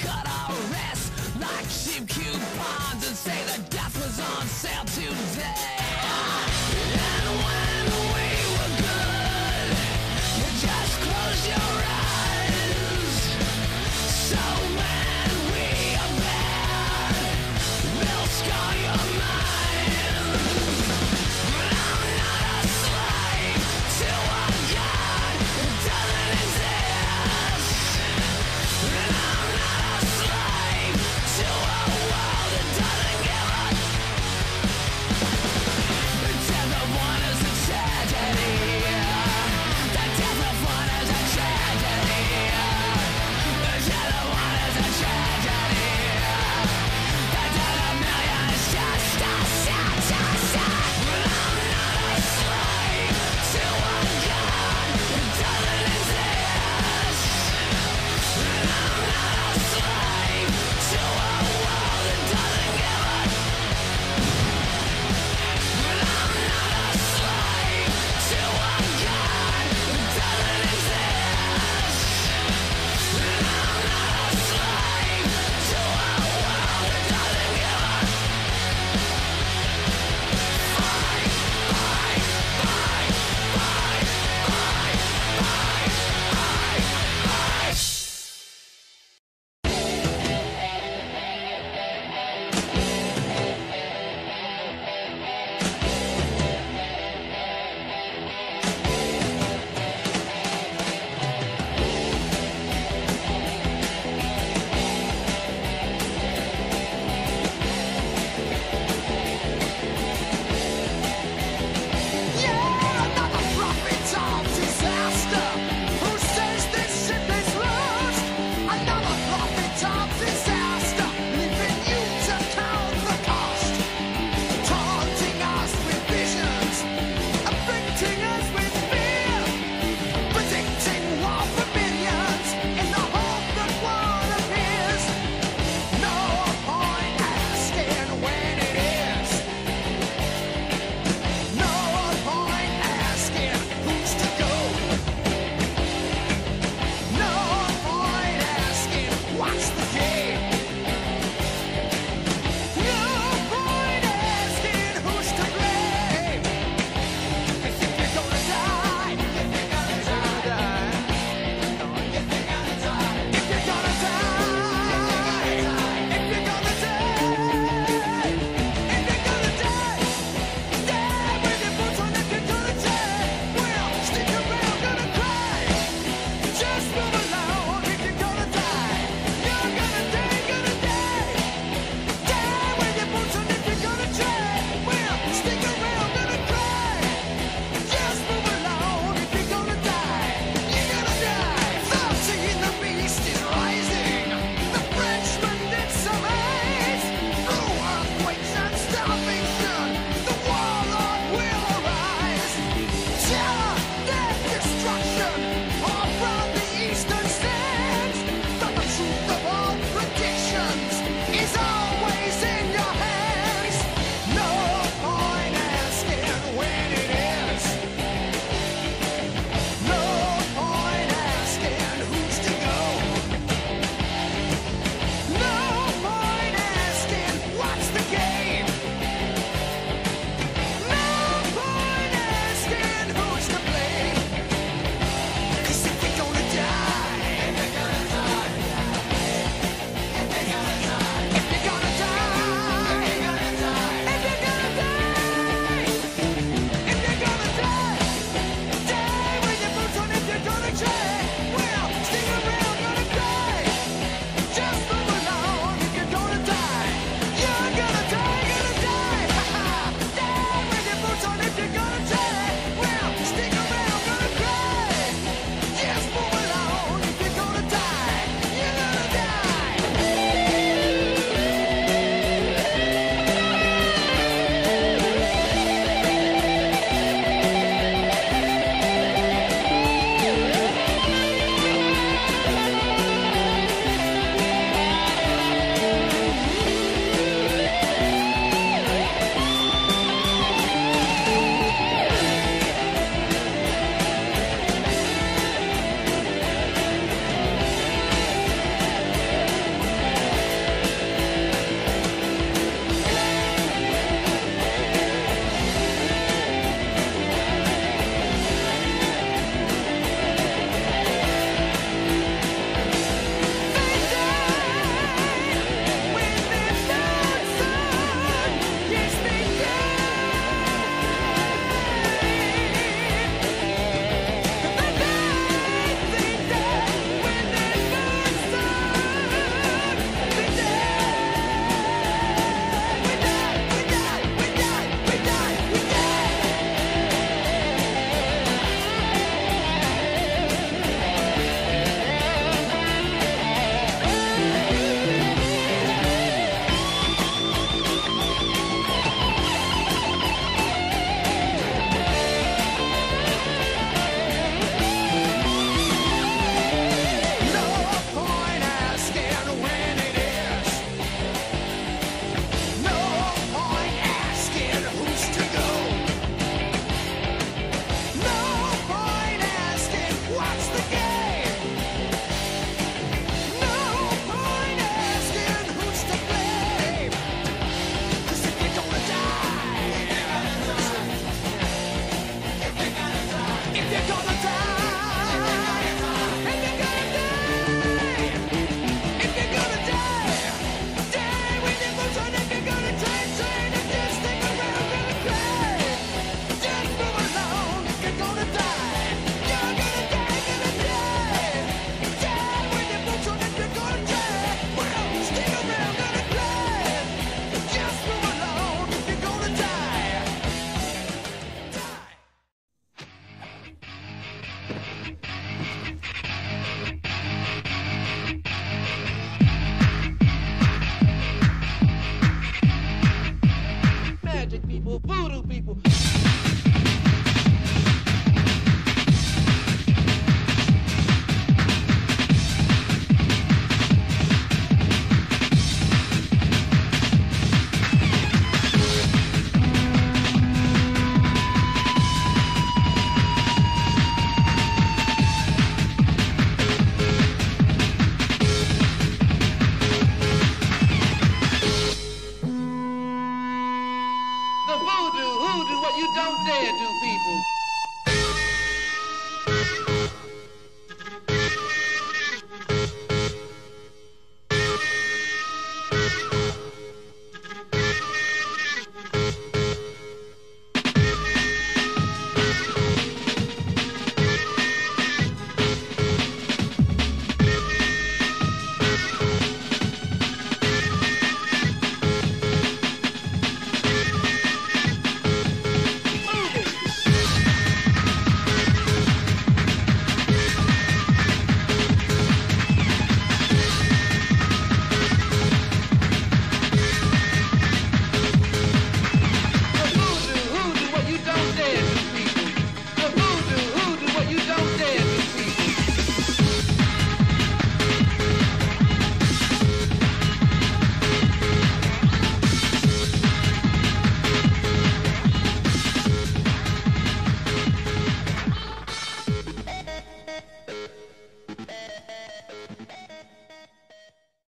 cut our wrists like cheap coupons and say that death was on sale today.